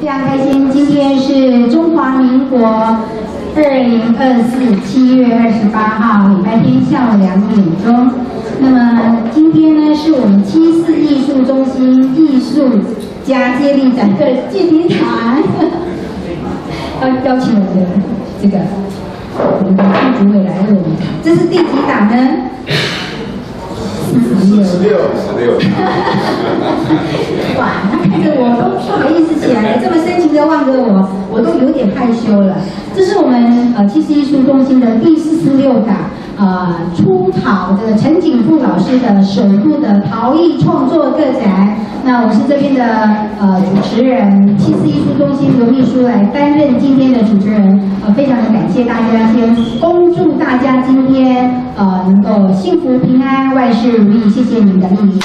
非常开心，今天是中华民国二零二四七月二十八号礼拜天下午两点钟。那么今天呢，是我们七四艺术中心艺术家接力展的鉴定团，邀邀请我们的这个我们的副主委来为我们，这是第几档呢？十六，十六。哇，他看着我都不好意思起来了，这么深情的望着我，我都有点害羞了。这是我们呃七十艺术中心的第四十六档呃出草的陈景富老师的首部的陶艺创作个展。那我是这边的呃主持人，七十艺术中心刘秘书来担任今天的主持人。呃，非常的感谢大家，先恭祝大家今天呃能够幸福平安，万事努力。谢谢你的莅临。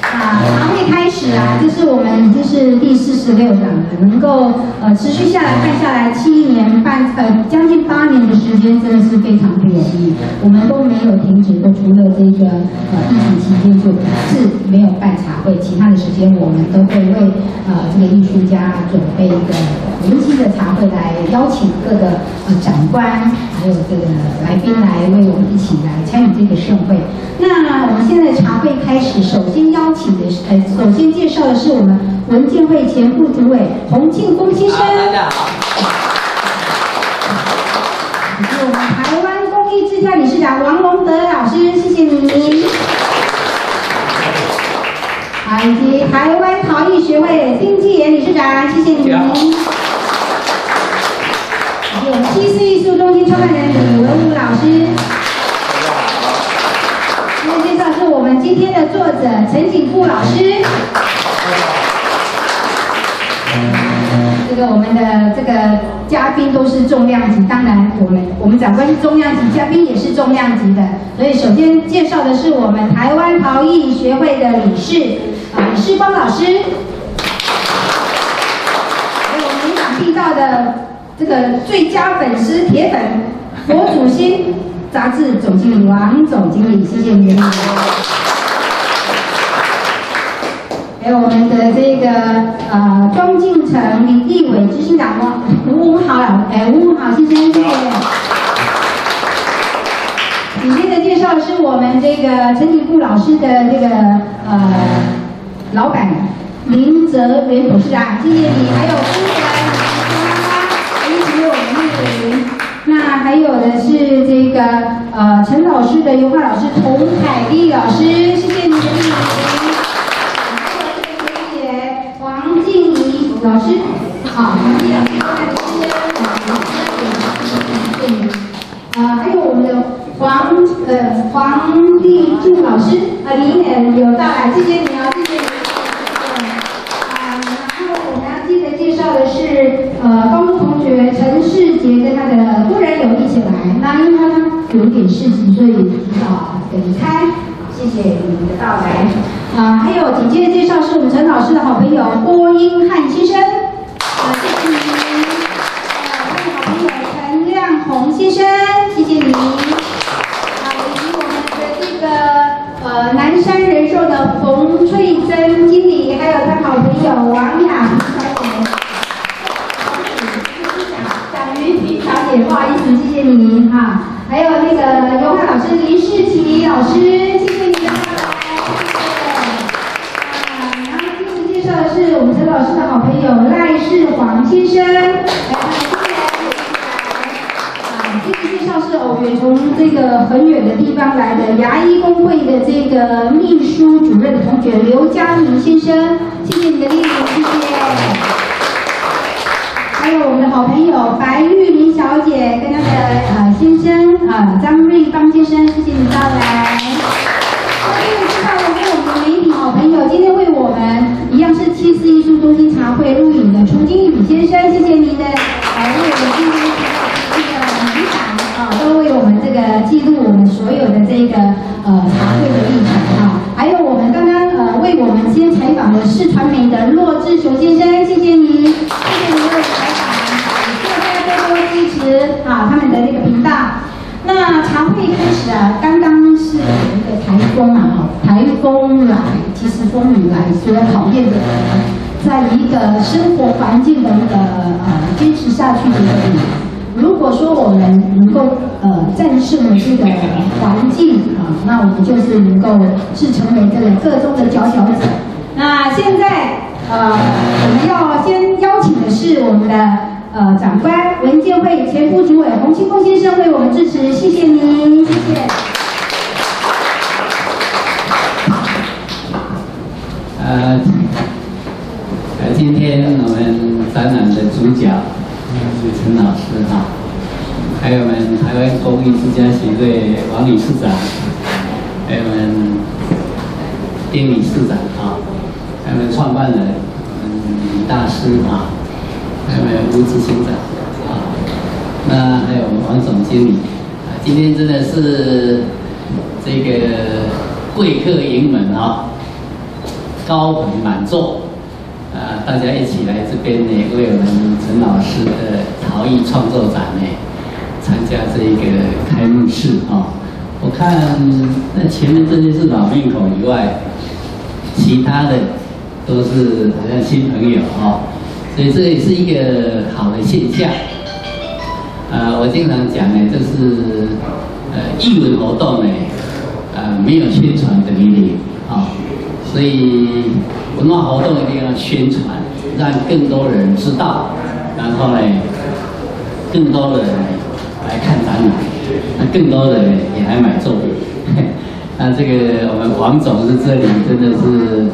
啊，茶会开是啊，这是我们已经是第四十六档了，能够呃持续下来看下来七年半呃将近八年的时间，真的是非常不容易。我们都没有停止过，除了这个呃疫情期间就是没有办茶会，其他的时间我们都会为呃这个艺术家准备一个临期的茶会，来邀请各个呃长官还有这个来宾来为我们一起来参与这个盛会。那我们现在茶会开始，首先邀请的是，呃，首先绍的是我们文建会前副主委洪庆峰先生，大家好。以及我们台湾公益支教理事长王龙德老师，谢谢你。好，以及台湾陶艺学会丁继炎理事长，谢谢你。以及我们七四艺术中心创办人李文武老师。今天介绍是我们今天的作者陈景富老师。这个我们的这个嘉宾都是重量级，当然我们我们长官是重量级，嘉宾也是重量级的。所以首先介绍的是我们台湾陶艺学会的理事啊李世邦老师，还有我们场必到的这个最佳粉丝铁粉佛祖心杂志总经理王总经理，谢谢你。还有我们的这个呃庄敬成李立伟执行长王吴文豪老哎吴文豪先生，谢谢。今天的介绍是我们这个陈景富老师的这个呃老板林泽元董事长，谢谢你，还有夫人妈妈一起为我们莅临。那还有的是这个呃陈老师的油画老师童凯丽老师，谢谢你的莅临。老师，好，王静怡老师，啊，还有我们的黄呃黄丽柱老师，啊，你也有到来，谢谢你啊，谢谢你。啊，然后我们要记得介绍的是呃高中同学陈世杰跟他的夫人有一起来，那因为他有点事情，所以提早离开。谢谢你们的到来。啊，还有紧接着介绍是我们陈老师的好朋友郭英汉先生，啊，谢谢你。陈亮红先生，谢谢你。啊，以及我们的这个呃南山人寿的冯翠珍经理，还有他好朋友王雅萍小姐。蒋云萍小姐，不好意思，谢谢你哈。还有那个尤汉老师林世奇老师，友赖世煌先生，来，啊，这个介绍是偶远从这个很远的地方来的牙医工会的这个秘书主任的同学刘佳明先生，谢谢你的莅临，谢谢。还有我们的好朋友白玉林小姐跟她的呃先生啊张瑞芳先生，谢谢你。这个呃茶会的历程啊。还有我们刚刚呃为我们今天采访的视传媒的骆志雄先生，谢谢你，谢谢你为我采访，希望大家多多支持啊他们的这个频道。那茶会开始啊，刚刚是有一个台风啊，哈，台风来，其实风雨来，所有考验的，在一个生活环境的一个呃坚持下去的一个。如果说我们能够呃战胜了这个环境啊，那我们就是能够是成为这个各中的佼佼者。那现在呃我们要先邀请的是我们的呃长官文建会前副主委洪清峰先生为我们致辞，谢谢您，谢谢。呃，今天我们展览的主角是陈老师哈，还有我们台湾公益之家协会王理事长，还有我们丁理事长啊，还有我们创办人李大师啊，还有我们吴执行长啊，那还有我们王总经理啊，今天真的是这个贵客盈门啊。高朋满座，啊，大家一起来这边呢，为我们陈老师的陶艺创作展呢，加这一个开幕式啊。我看那前面这些是老面孔以外，其他的都是好像新朋友啊，所以这也是一个好的现象。呃，我经常讲呢，就是呃，艺文活动呢，呃，没有宣传等于零啊。所以文化活动一定要宣传，让更多人知道，然后呢，更多的人来看展览，那更多的人也来买作品。那这个我们王总是这里真的是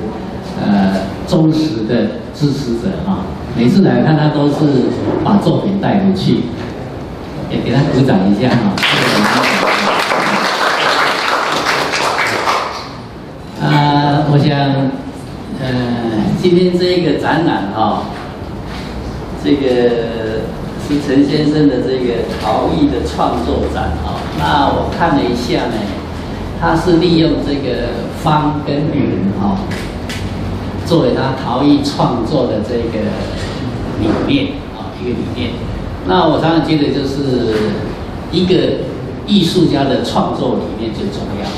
呃忠实的支持者啊，每次来看他都是把作品带回去，也给他鼓掌一下啊。啊，我想，呃，今天这一个展览哈，这个陈先生的这个陶艺的创作展啊。那我看了一下呢，他是利用这个方跟圆哈，作为他陶艺创作的这个理念啊，一个理念。那我常常觉得，就是一个艺术家的创作理念最重要。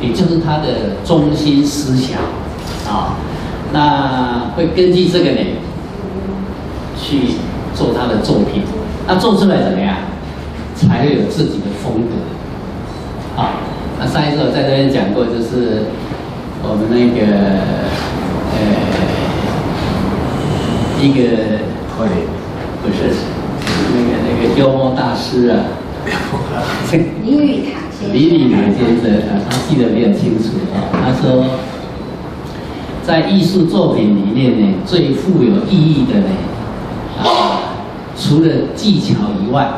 也就是他的中心思想啊，那会根据这个呢去做他的作品，那做出来怎么样，才会有自己的风格好。那上一次我在这边讲过，就是我们那个呃一个不是那个那个幽默大师啊，林语堂。李李南先生啊，他记得比较清楚啊。他说，在艺术作品里面呢，最富有意义的呢，啊，除了技巧以外，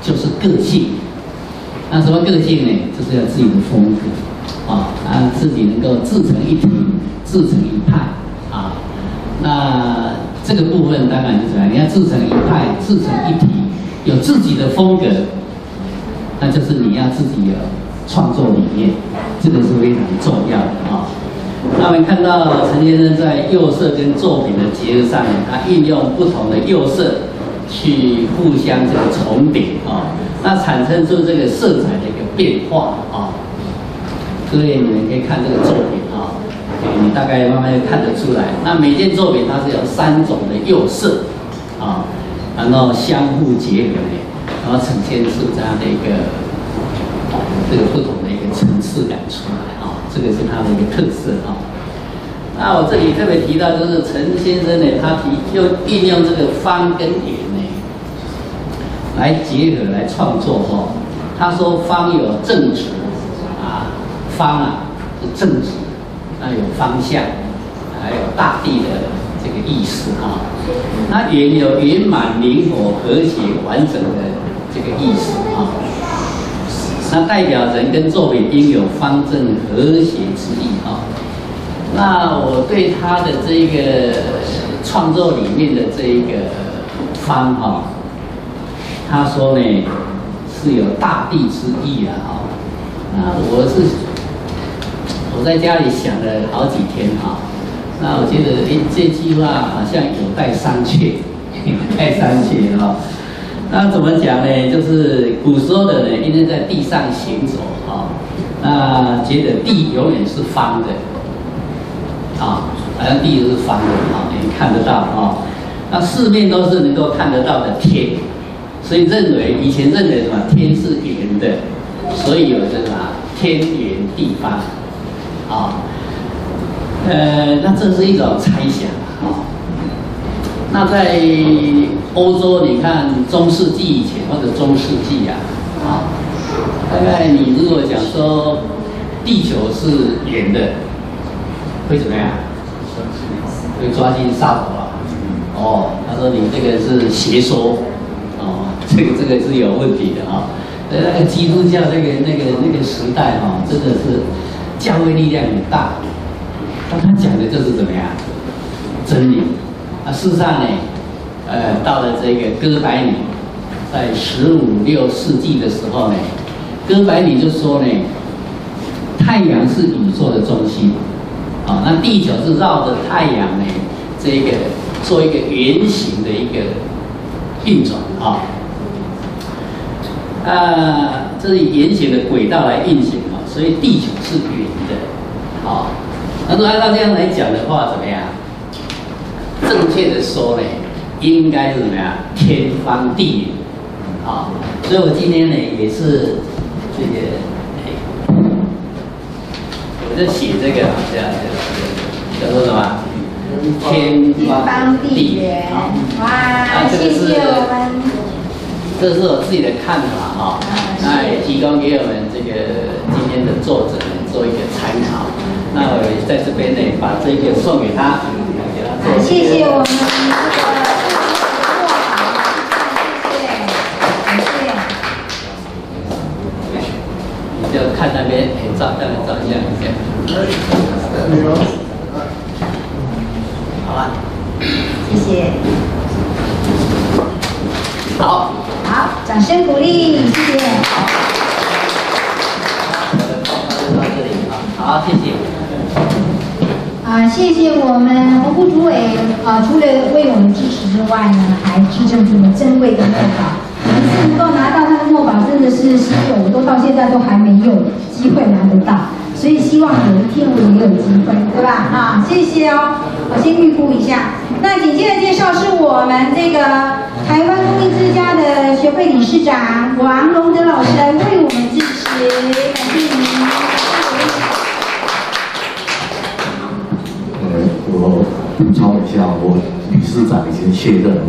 就是个性。那什么个性呢？就是要自己的风格啊，让自己能够自成一体、自成一派啊。那这个部分当然就怎么？你要自成一派、自成一体，有自己的风格。那就是你要自己有创作理念，这个是非常重要的啊。那我们看到陈先生在釉色跟作品的结合上面，他运用不同的釉色去互相这个重叠啊，那产生出这个色彩的一个变化啊。各位你们可以看这个作品啊，你大概慢慢就看得出来。那每件作品它是有三种的釉色啊，然后相互结合。然后呈现出这样的一个这个不同的一个层次感出来啊，这个是它的一个特色啊。那我这里特别提到，就是陈先生呢，他提就运用这个方跟圆呢来结合来创作哈。他说方有正直啊，方啊是正直，那有方向，还有大地的这个意思啊。那圆有圆满、灵活、和谐、完整的。这个意思啊，那代表人跟作品应有方正和谐之意啊。那我对他的这个创作里面的这一个方哈，他说呢是有大地之意啊。哈，那我是我在家里想了好几天哈，那我觉得哎这句话好像有待商榷，有待商榷哈。那怎么讲呢？就是古时候的人因为在地上行走啊，那觉得地永远是方的，啊，好像地是方的啊，你看得到啊。那四面都是能够看得到的天，所以认为以前认为什么天是圆的，所以有这个天圆地方，啊，呃，那这是一种猜想。那在欧洲，你看中世纪以前或者中世纪啊，啊，大概你如果讲说地球是圆的，会怎么样？会抓进沙头啊？哦，他说你这个是邪说，哦，这个这个是有问题的啊。呃，那个基督教那个那个那个时代哈，真的是教会力量很大，但他讲的就是怎么样真理。啊，事实上呢，呃，到了这个哥白尼，在十五六世纪的时候呢，哥白尼就说呢，太阳是宇宙的中心，啊，那地球是绕着太阳呢，这个做一个圆形的一个运转啊，啊，这是圆形的轨道来运行啊，所以地球是圆的，啊，那如果按照这样来讲的话，怎么样？正确的说呢，应该是怎么样？天翻地远啊！所以我今天呢也是这个，我在写这个这样叫做什么？天方地远。哇，谢谢我们。这是我自己的看法哈，那也提供给我们这个今天的作者做一个参考。那我在这边呢，把这个送给他。谢谢我们这个墨宝，谢谢，感谢。你就看那边，照再来照一下，好吧？谢谢。好。好，掌声鼓励，谢谢。到这里好，谢谢。啊，谢谢我们红部主委啊，除了为我们支持之外呢，还支持这么珍贵的墨宝。每次能够拿到他的墨宝，真的是稀有，我都到现在都还没有机会拿得到。所以希望有一天我也有机会，对吧？啊，谢谢哦。我先预估一下。那紧接着介绍是我们这个台湾公益之家的学会理事长王荣德老师来为我们支持，感谢您。补充一下，我理事长已经卸任了，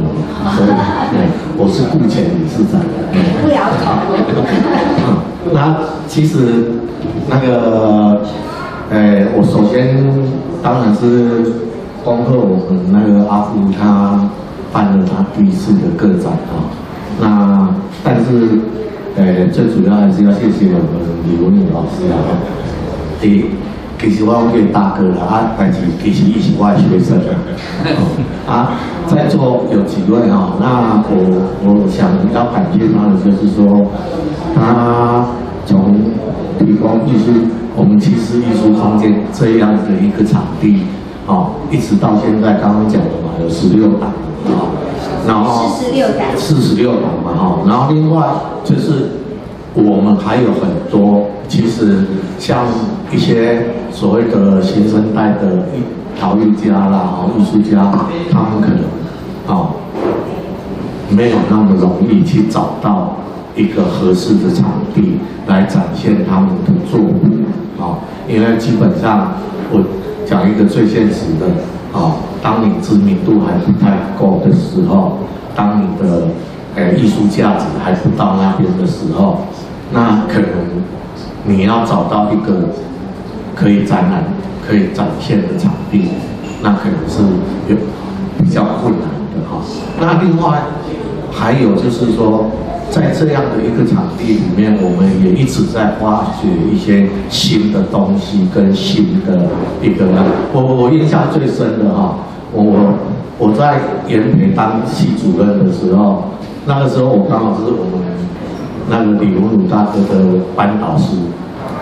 所以对，我是顾前理事长。不了解。那其实那个，呃，我首先当然是恭贺我们那个阿富他办了他第一次的个展啊。那但是，呃，最主要还是要谢谢我们李文宇老师啊，第。其实我有变大哥了啊，但是其实伊是我的学生 啊。在座有几位哈，那我我想比较感谢他的就是说，他从提供艺术，我们其实艺术空间这样的一个场地，哦，一直到现在刚刚讲的嘛，有十六档啊，然后四十六档，四十六档嘛哈，然后另外就是我们还有很多，其实像一些。所谓的新生代的陶艺家啦，哦，艺术家，他们可能，哦，没有那么容易去找到一个合适的场地来展现他们的作品，哦，因为基本上，我讲一个最现实的，哦，当你知名度还不太够的时候，当你的，诶，艺术价值还不到那边的时候，那可能你要找到一个。可以展览、可以展现的场地，那可能是有比较困难的哈。那另外还有就是说，在这样的一个场地里面，我们也一直在挖掘一些新的东西跟新的一个。我我印象最深的哈，我我在延培当系主任的时候，那个时候我刚好是我们那个李文鲁大哥的班导师。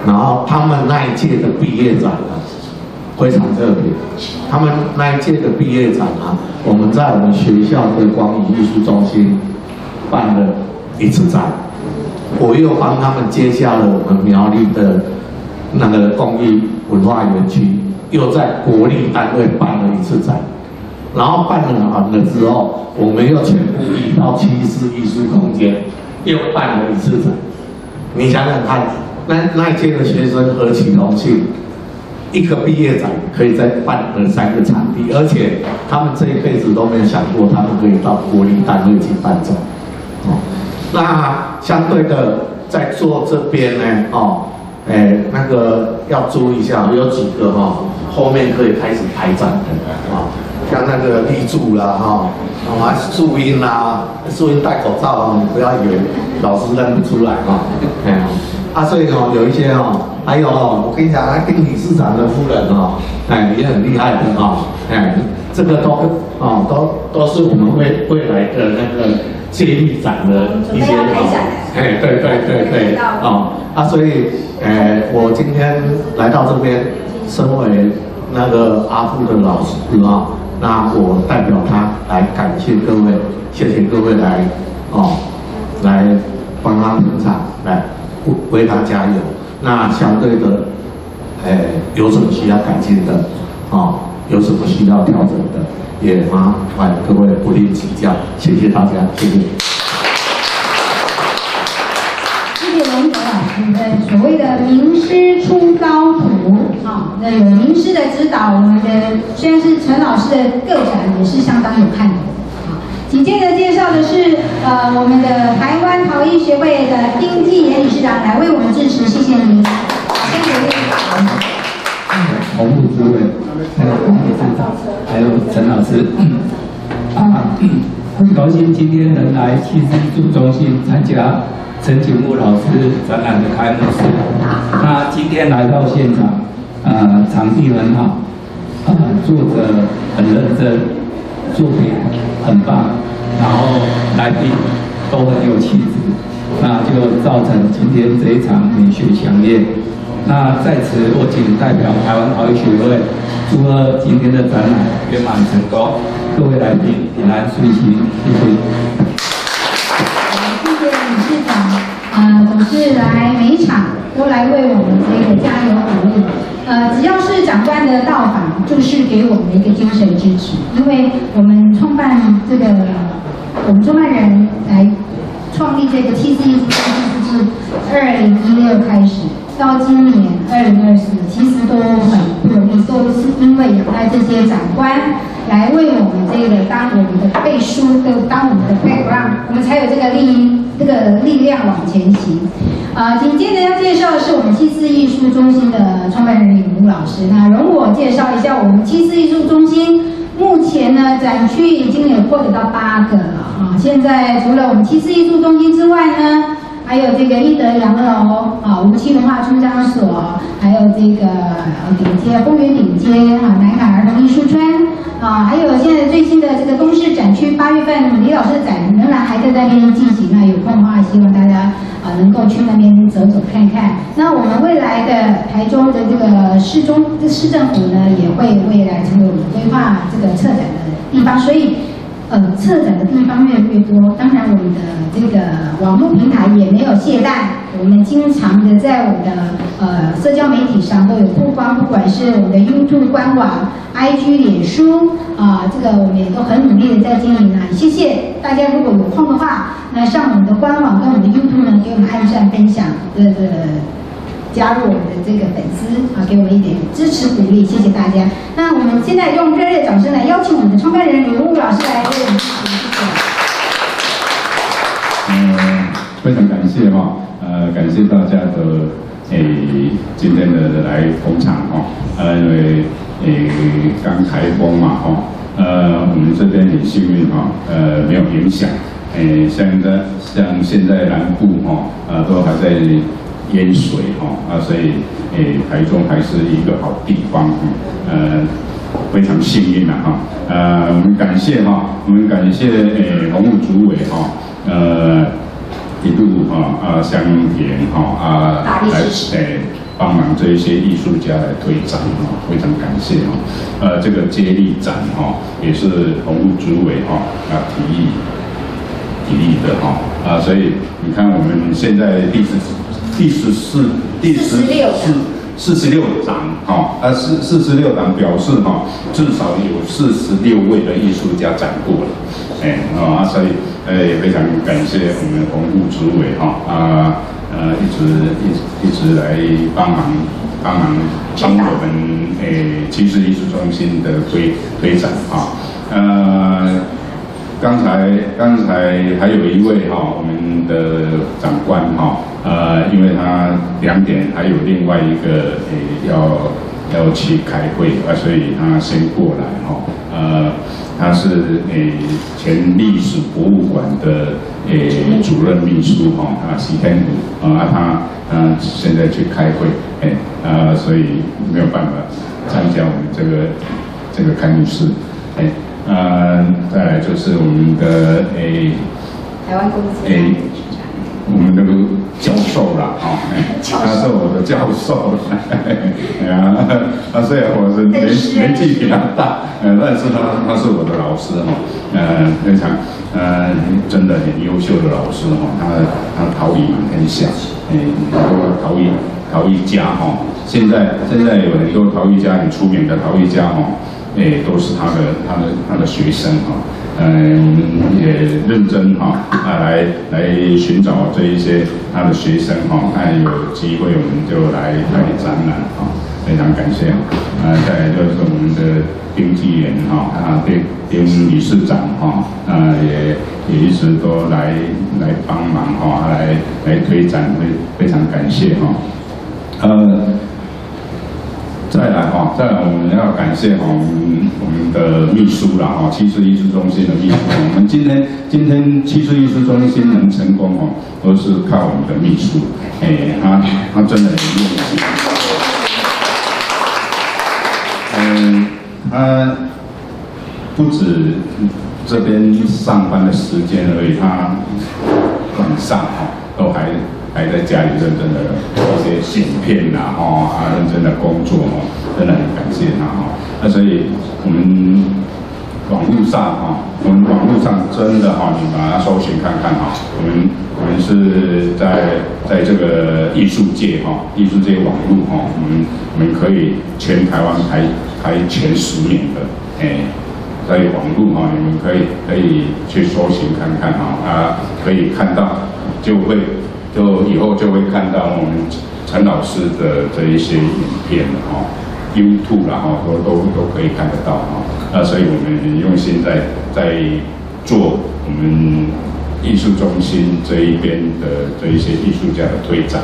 然后他们那一届的毕业展啊，非常特别。他们那一届的毕业展啊，我们在我们学校的光影艺术中心办了一次展。我又帮他们接下了我们苗栗的那个公益文化园区又在国立单位办了一次展，然后办完了之后，我们又全部移到七四艺术空间又办了一次展。你想想看，那那一届的学生何其荣幸，一个毕业展可以再办了三个场地，而且他们这一辈子都没有想过，他们可以到国立单位去办展。哦，那相对的，在做这边呢，哦，哎，那个要注意一下，有几个哈、后面可以开始开展的啊、像那个立柱啦，哈、啊，树荫啦，树荫戴口罩啊，你不要以为老师认不出来哈、哎，啊，所以哦，有一些哦，还有哦，我跟你讲，那丁理事长的夫人哦，哎，也很厉害的哈、哎，这个都哦，都都是我们未未来的那个接力展的一些准备要开展。哎，对对对对，哦，啊，所以，哎，我今天来到这边，身为那个阿富的老师啊、那我代表他来感谢各位，谢谢各位来，哦，来帮他捧场，来为他加油。那相对的，哎，有什么需要改进的，哦，有什么需要调整的，也麻烦各位不吝指教，谢谢大家，谢谢。谢谢龙德老师的所谓的名师出啊，那有名师的指导，我们的虽然是陈老师的个展也是相当有看头啊。紧接着介绍的是呃我们的台湾陶艺学会的丁继炎理事长来为我们致辞，谢谢您。先鼓励红木主委，还有黄理事长，还有陈老师，啊，很高兴今天能来七十艺术中心参加陈景木老师展览的开幕式。那今天来到现场，呃，场地很好，呃，作者很认真，作品很棒，然后来宾都很有气质，那就造成今天这一场美学强烈。那在此，我谨代表台湾陶艺学会，祝贺今天的展览圆满成功，各位来宾平安顺心，谢谢。谢谢理事长，呃，总是来每一场都来为我们这个加油鼓励。呃，只要是长官的到访，就是给我们的一个精神支持，因为我们创办这个，我们创办人来创立这个 TC 公司是二零一六开始，到今年二零二四，其实都很不容易，都是因为有赖这些长官来为我们这个当我们的背书，都当我们的 background，我们才有这个力这个力量往前行。啊，紧接着要介绍的是我们七四艺术中心的创办人李吴老师。那容我介绍一下我们七四艺术中心。目前呢，展区已经有扩展到八个了啊！现在除了我们七四艺术中心之外呢，还有这个一德洋楼啊，无锡文化出张所，还有这个顶街公园顶街啊，南港儿童艺术村啊，还有现在最新的这个东市展区，八月份李老师的展仍然还在那边进行。啊有空的话，希望大家啊能够去那边走走看看。那我们未来的台中的这个市中市政府呢，也会未来成为我们规划这个策展的地方，所以。呃，策展的地方越来越多，当然我们的这个网络平台也没有懈怠，我们经常的在我们的呃社交媒体上都有曝光，不管是我们的 YouTube 官网、IG、脸书啊、这个我们也都很努力的在经营啊。谢谢大家，如果有空的话，那上我们的官网跟我们的 YouTube 呢，给我们按赞分享，这个。加入我们的这个粉丝啊，给我们一点支持鼓励，谢谢大家。那我们现在用热烈掌声来邀请我们的创办人吕文武老师来为我们支持，谢谢。呃，非常感谢哈，呃，感谢大家的诶、今天的来捧场哈，呃，因为诶刚开封嘛哈，呃，我们这边很幸运哈，呃，没有影响，诶、现在像现在南部哈，呃，都还在淹水哈，啊，所以诶、台中还是一个好地方哈，呃。非常幸运了哈，呃，我们感谢哈，我们感谢诶红木主委哈，呃，一路哈啊相连哈啊诶帮忙这一些艺术家来推展哈，非常感谢哈，呃，这个接力展哈也是红木主委哈啊提议提议的哈啊，所以你看我们现在第十第十四第十46四四十六章哈，啊四四十六章表示哈，至少有四十六位的艺术家展过了，哎啊，所以呃也非常感谢我们洪副主委哈啊呃一直一一直来帮忙帮忙帮我们诶其实艺术中心的推推展啊呃。刚才刚才还有一位哈，我们的长官哈，呃，因为他两点还有另外一个诶要要去开会啊，所以他先过来哈，呃，他是诶前历史博物馆的诶主任秘书哈，啊，徐天武啊，他啊现在去开会诶，啊，所以没有办法参加我们这个这个开幕式诶。呃，再来就是我们的诶，台湾公司诶，我们那个教授啦，哦，他是我的教授，哎呀，他虽然我是年年纪比他大，呃，但是他他是我的老师哈，呃，非常呃，真的很优秀的老师哈，他他陶艺很小，诶，很多陶艺陶艺家哈，现在现在有很多陶艺家很出名的陶艺家哈。诶，都是他的他的他的学生哈，嗯，也认真哈啊来来寻找这一些他的学生哈，那有机会我们就来来展览哈，非常感谢啊，再来就是我们的丁纪元哈啊丁丁理事长哈啊也也一直都来来帮忙哈，来来推展，非非常感谢哈，呃。再来哈，再来我们要感谢哈我们我们的秘书啦哈，七岁艺术中心的秘书。我们今天今天七岁艺术中心能成功哦，都是靠我们的秘书，哎，他他真的很用心。嗯，他不止这边上班的时间而已，他晚上哈都还。还在家里认真的做一些影片呐，哦，啊，认真的工作哦，真的很感谢他哈。那所以我们网络上哈，我们网络上真的哈，你把它搜寻看看哈，我们我们是在在这个艺术界哈，艺术界网络哈，我们我们可以全台湾排排前十名的，哎，在网络哈，你们可以可以去搜寻看看哈，啊，可以看到就会。就以后就会看到我们陈老师的这一些影片了哈，YouTube 啦哈，都都都可以看得到哈。那所以我们很用心在在做我们艺术中心这一边的这一些艺术家的推展。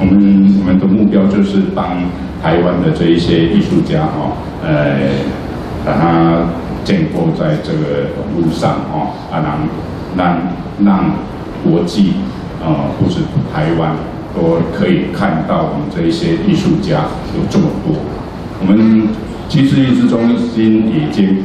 我们我们的目标就是帮台湾的这一些艺术家哈，呃，把它建构在这个路上哈，啊，让让让国际。啊，不止台湾都可以看到我们这一些艺术家有这么多。我们其实艺术中心已经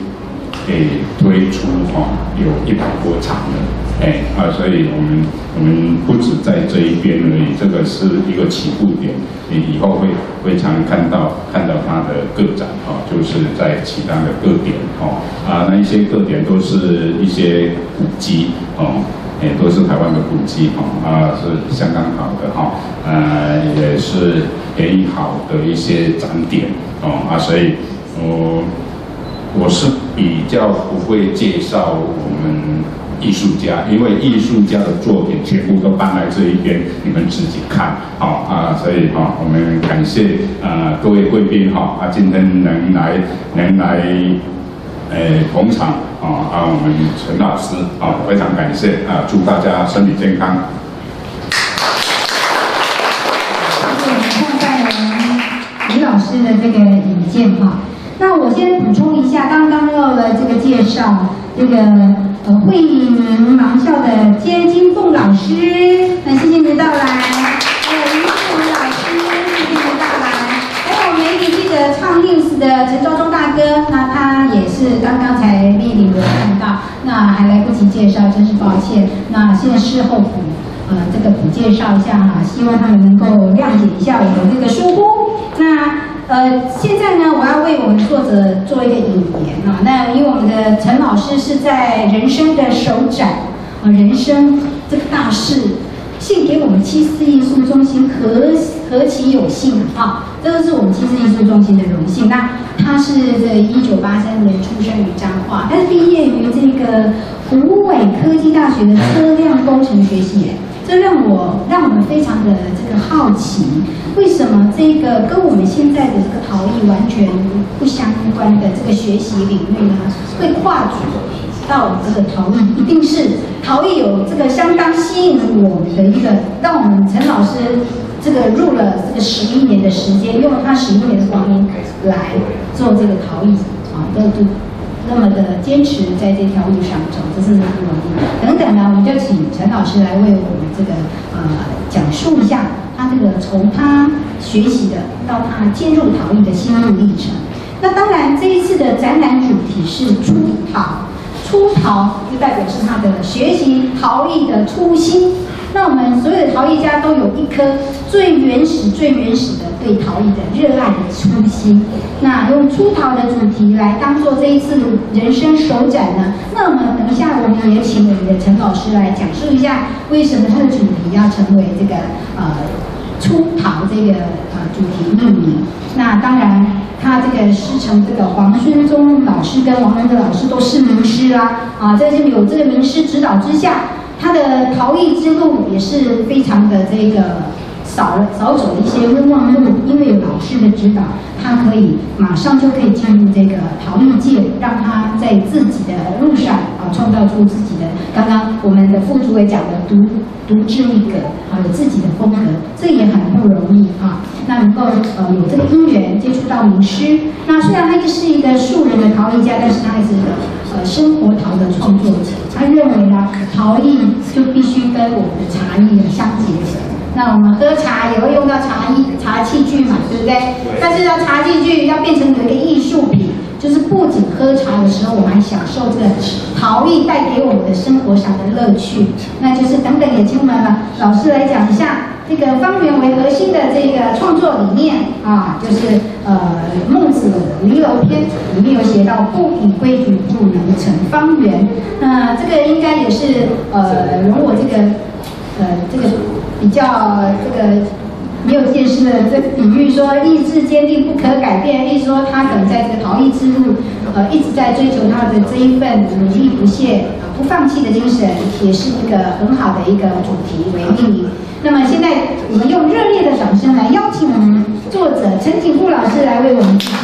给推出哈有一百多场了，哎啊，所以我们我们不止在这一边而已，这个是一个起步点，你以后会会常看到看到它的个展哈，就是在其他的个点哦啊，那一些个点都是一些古迹哦。也都是台湾的古迹哈啊，是相当好的哈，呃，也是很好的一些展点哦啊，所以我我是比较不会介绍我们艺术家，因为艺术家的作品全部都搬来这一边，你们自己看好啊，所以哈，我们感谢啊各位贵宾哈啊，今天能来能来。诶，捧场啊啊！我们陈老师啊，非常感谢啊！祝大家身体健康。谢谢创办人李老师的这个引荐哈。那我先补充一下，刚刚要的这个介绍，这个呃惠民盲校的接金凤老师，那谢谢您到来。还有林志文老师，谢谢您到来。还有媒体记者唱 news 的陈昭忠大哥，那他也。是刚刚才莅临有看到，那还来不及介绍，真是抱歉。那现在事后补，呃，这个补介绍一下哈，希望他们能够谅解一下我的这个疏忽。那呃，现在呢，我要为我们作者做一个引言啊。那因为我们的陈老师是在人生的首展啊，人生这个大事献给我们七四艺术中心，何何其有幸啊！这个是我们七四艺术中心的荣幸。那他是这一九八三年出生于彰化，他是毕业于这个湖北科技大学的车辆工程学系。这让我让我们非常的这个好奇，为什么这个跟我们现在的这个陶艺完全不相关的这个学习领域呢，会跨足到这个陶艺？一定是陶艺有这个相当吸引我们的一个，让我们陈老师这个入了这个十一年的时间，用了他十一年的光阴来做这个陶艺啊，都都。那么的坚持在这条路上走，这是不容易。等等呢，我们就请陈老师来为我们这个呃讲述一下他这个从他学习的到他进入陶艺的心路历程。那当然，这一次的展览主题是出陶，出陶就代表是他的学习陶艺的初心。那我们所有的陶艺家都有一颗最原始、最原始的对陶艺的热爱的初心。那用出陶的主题来当做这一次人生首展呢？那我们等一下我们也请我们的陈老师来讲述一下，为什么它的主题要成为这个呃出陶这个呃主题命名？那当然，他这个师承这个黄孙忠老师跟王文德老师都是名师啦，啊，在这里有这个名师指导之下。他的逃逸之路也是非常的这个少了少走一些冤枉路，因为有老师的指导，他可以马上就可以进入这个陶艺界，让他在自己的路上啊创造出自己的。刚刚我们的副主委讲的独独具一格啊，有自己的风格，这也很不容易啊。那能够呃有这个因缘接触到名师，那虽然他是一个素人的陶艺家，但是他还是一个呃生活陶的创作者。他认为呢，陶艺就必须跟我们的茶艺相结合。那我们喝茶也会用到茶艺茶器具嘛，对不对？但是要茶器具要变成有一个艺术品，就是不仅喝茶的时候，我们还享受这个陶艺带给我们的生活上的乐趣。那就是等等，也请我们老师来讲一下这个方圆为核心的这个创作理念啊，就是呃《孟子离楼篇》里面有写到“不以规矩，不能成方圆”。那这个应该也是呃容我这个呃这个。比较这个没有见识的这比喻说意志坚定不可改变，意思说他可能在这个逃逸之路，呃一直在追求他的这一份努力不懈、不放弃的精神，也是一个很好的一个主题为命名。那么现在我们用热烈的掌声来邀请我们作者陈景富老师来为我们致谢。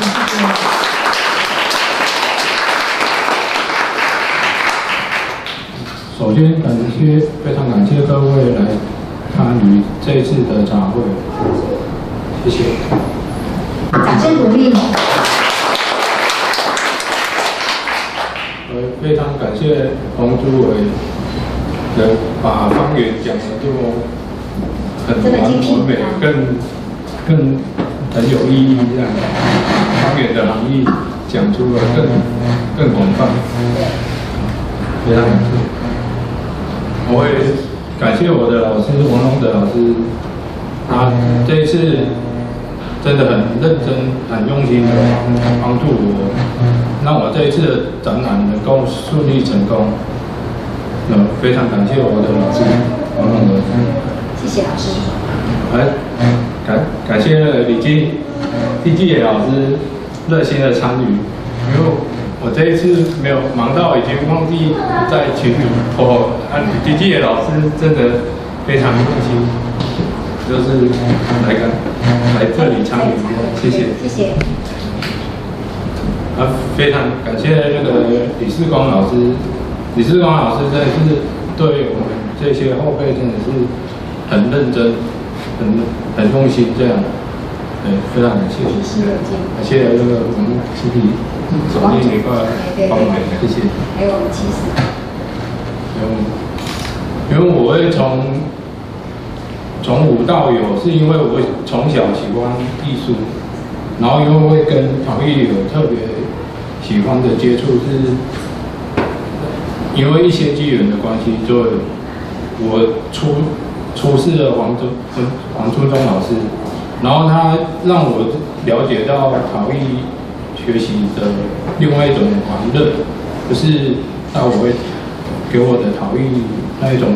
首先感谢，非常感谢各位来。参与这一次的展会，谢谢。掌声鼓励。呃，非常感谢黄主委的把方圆讲的这么很完美，更更很有意义这样。方圆的含义讲出了更更广泛，非常感谢。我会。感谢我的老师王龙德老师，他这一次真的很认真、很用心的帮助我，让我这一次的展览能够顺利成功。那非常感谢我的老师王龙德。谢谢老师。来，感感谢李金、李继野老师热心的参与，因为。我这一次没有忙到已经忘记在群里哦，啊，李继野老师真的非常用心，就是来跟来这里参与，谢谢。谢谢。啊，非常感谢那个李世光老师，李世光老师真的是对我们这些后辈真的是很认真，很很用心这样，对，非常感谢。感谢那个我们师弟。手艺那块帮忙，谢谢。还有其实，因为因为我会从从无到有，是因为我从小喜欢艺术，然后因为会跟陶艺有特别喜欢的接触，是因为一些机缘的关系，就我出出世了黄忠黄春忠老师，然后他让我了解到陶艺。学习的另外一种玩乐，就是他我会给我的陶艺那一种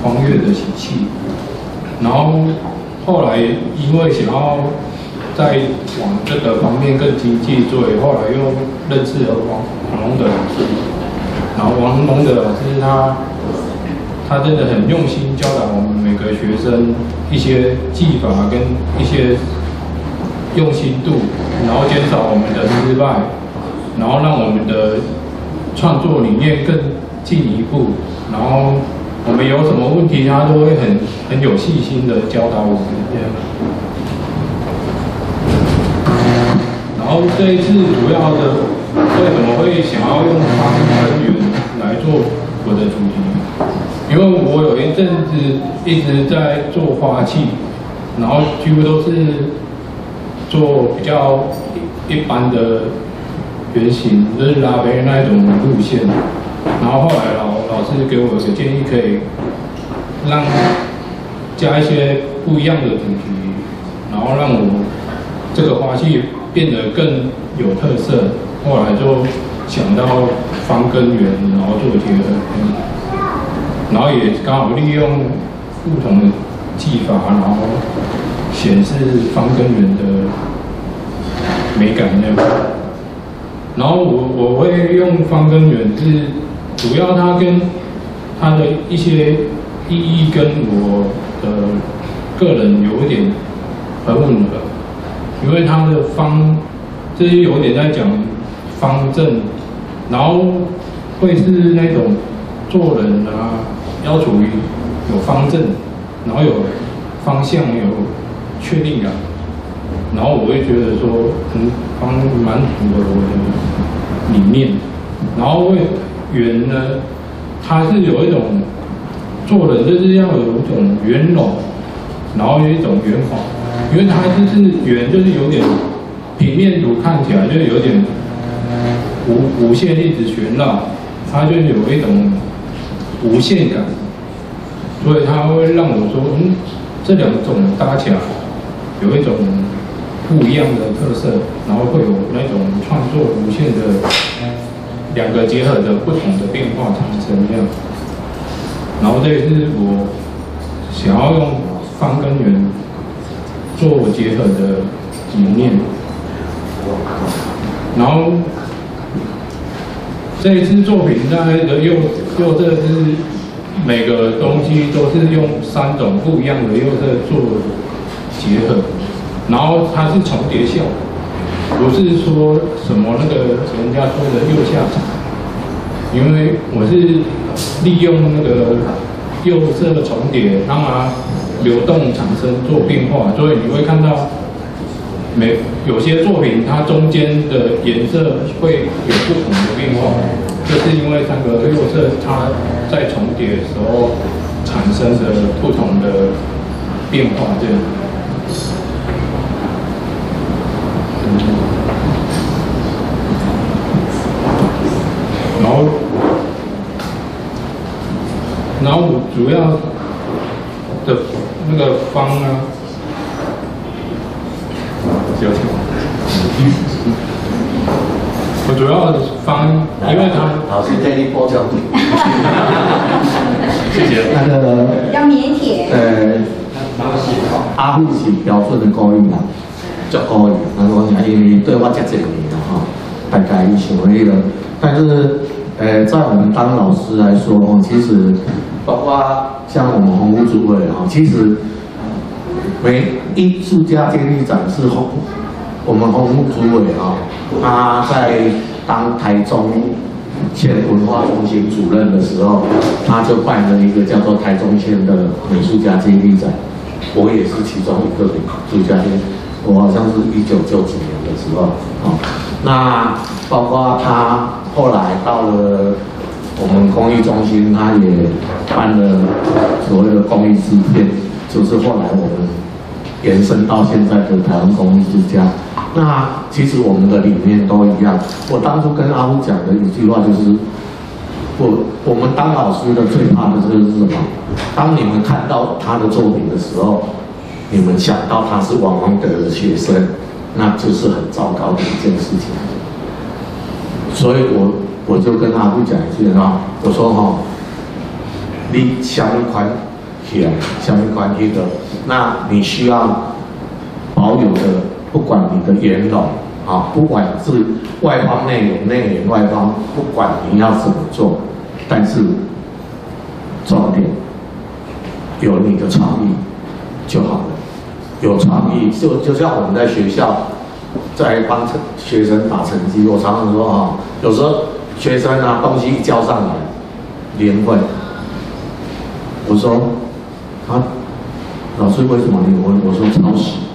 欢悦的习气。然后后来因为想要在往这个方面更精进，所以后来又认识了王王龙的老师。然后王龙的老师他他真的很用心教导我们每个学生一些技法跟一些用心度，然后减少我们的失败，然后让我们的创作理念更进一步，然后我们有什么问题，他都会很很有细心的教导我们这样。然后这一次主要的为什么会想要用方根源来做我的主题？因为我有一阵子一直在做花器，然后几乎都是做比较一般的圆形，就是拉贝那一种路线。然后后来老老师给我的建议，可以让加一些不一样的主题，然后让我这个花器变得更有特色。后来就想到方根源，然后做结合，然后也刚好利用不同的技法，然后显示方根源的美感那样。然后我我会用方根源是主要它跟它的一些意义跟我的个人有一点很吻合，因为它的方就是有点在讲方正，然后会是那种做人啊要处于有方正，然后有方向有确定感，然后我会觉得说嗯方蛮符合我的理念，然后会圆呢，它是有一种做人就是要有一种圆融，然后有一种圆滑，因为它就是圆就是有点平面图看起来就有点无无限一直旋绕，它就有一种无限感，所以它会让我说嗯这两种搭起来有一种不一样的特色，然后会有那种创作无限的两个结合的不同的变化产生这样。然后这也是我想要用方根源做结合的理念。然后这一次作品在的釉釉色是每个东西都是用三种不一样的釉色做结合，然后它是重叠效果，不是说什么那个人家说的釉下彩，因为我是利用那个釉色的重叠，让它流动产生做变化，所以你会看到每有些作品它中间的颜色会有不同的变化，这是因为三个釉色它在重叠的时候产生的不同的变化，这样。然后，然后我主要的那个方呢，有请。我主要的方，因为他老师这里播讲，谢谢。那个要腼腆。呃，阿虎是标准的高音啦，足高音。那我想因为对我这几年了哈，大概想那个，但是呃，在我们当老师来说哦，其实包括像我们红屋主委哈，其实每艺术家接力展是红，我们红屋主委啊，他在当台中县文化中心主任的时候，他就办了一个叫做台中县的美术家接力展，我也是其中一个美术家接，我好像是一九九几年的时候啊，那包括他后来到了我们公益中心，他也办了所谓的公益制片，就是后来我们延伸到现在的台湾公益之家。那其实我们的理念都一样。我当初跟阿虎讲的一句话就是，我我们当老师的最怕的就是什么？当你们看到他的作品的时候，你们想到他是王王德的学生，那就是很糟糕的一件事情。所以我我就跟阿虎讲一句啊，我说哈、你相关起来，相关一个，那你需要保有的，不管你的圆融啊，不管是外方内圆、内圆外方，不管你要怎么做，但是重点有你的创意就好了。有创意，就就像我们在学校在帮成学生打成绩，我常常说啊，有时候学生啊东西一交上来，零分，我说啊，老师为什么零分？我说抄袭。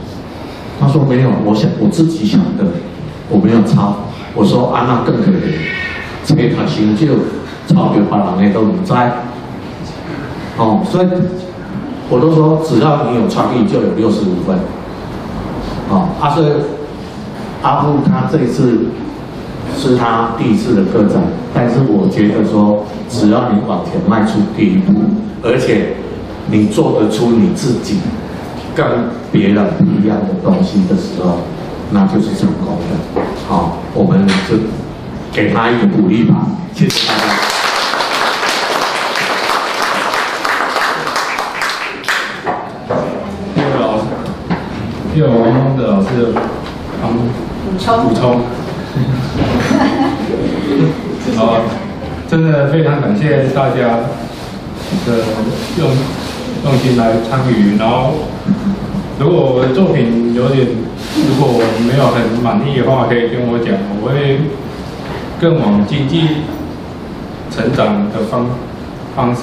他说没有，我想我自己想的，我没有抄。我说啊，那更可怜，这他成就抄别人的都唔知。哦，所以我都说，只要你有创意，就有六十五分。哦，阿所以阿布他这一次是他第一次的个展，但是我觉得说，只要你往前迈出第一步，而且你做得出你自己。跟别人不一样的东西的时候，那就是成功的。好，我们就给他一个鼓励吧。谢谢大家。谢谢老师，谢谢王峰的老师的补充补充。好，真的非常感谢大家的用用心来参与，然后。如果我的作品有点，如果我没有很满意的话，可以跟我讲，我会更往经济成长的方方式，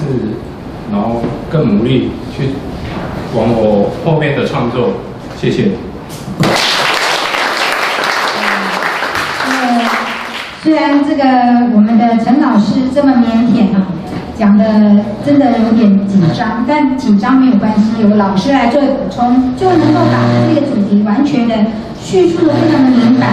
然后更努力去往我后面的创作。谢谢。虽然这个我们的陈老师这么腼腆啊。讲的真的有点紧张，但紧张没有关系，有老师来做补充，就能够把这个主题完全的叙述的非常的明白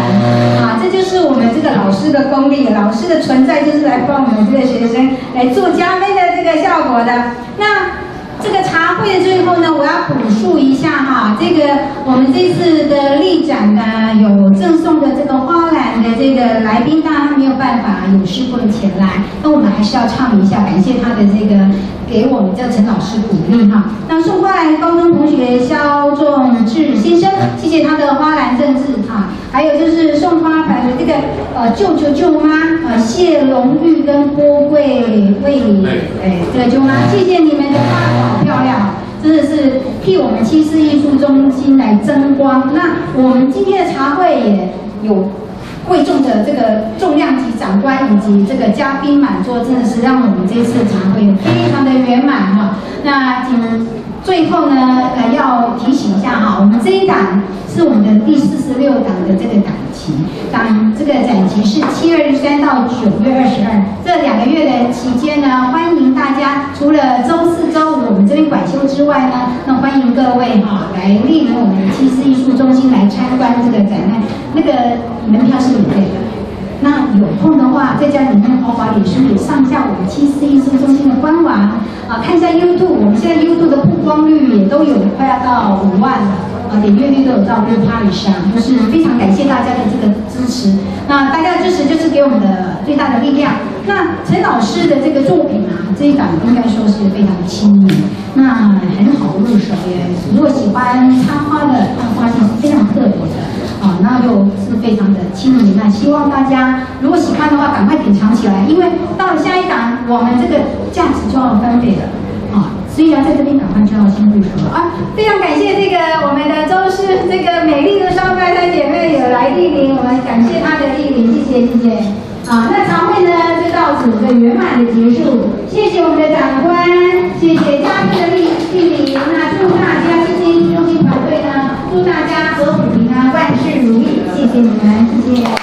啊！这就是我们这个老师的功力，老师的存在就是来帮我们这个学生来做加分的这个效果的。那。这个茶会的最后呢，我要补述一下哈，这个我们这次的立展呢，有赠送的这个花篮的这个来宾，当然他没有办法有事不能前来，那我们还是要唱一下，感谢他的这个给我们叫陈老师鼓励哈。那送花篮高中同学肖呃舅舅舅妈呃谢龙玉跟郭桂桂哎这个舅妈，谢谢你们的花。好漂亮，真的是替我们七四艺术中心来争光。那我们今天的茶会也有贵重的这个重量级长官以及这个嘉宾满座，真的是让我们这次茶会非常的圆满哈。那今最后呢，呃，要提醒一下哈，我们这一档是我们的第四十六档的这个档期，档这个展期是七月二十三到九月二十二这两个月的期间呢，欢迎大家除了周四周五我们这边管休之外呢，那欢迎各位哈来莅临我们七四艺术中心来参观这个展览，那个门票是免费的。那有空的话，在家里面花花脸书也上下我们七四艺术中心的官网啊，看一下 YouTube，我们现在 YouTube 的曝光率也都有快要到五万了啊，点阅率都有到六趴以上，就是非常感谢大家的这个支持。那大家的支持就是给我们的最大的力量。那陈老师的这个作品啊，这一档应该说是非常的亲民，那很好入手耶。如果喜欢插花的，那花型是非常特别的。啊，那就是非常的亲民。那希望大家如果喜欢的话，赶快典藏起来，因为到了下一档，我们这个价值就要翻倍了。啊，所以要在这边赶快就要先入手了啊！非常感谢这个我们的周氏这个美丽的双胞胎姐妹有来莅临，我们感谢她的莅临，谢谢谢谢。啊，那常会呢就到此个圆满的结束，谢谢我们的长官，谢谢嘉宾的莅莅临，那祝大家今天中心团队呢，祝大家和。万事如意，谢谢你们，谢谢。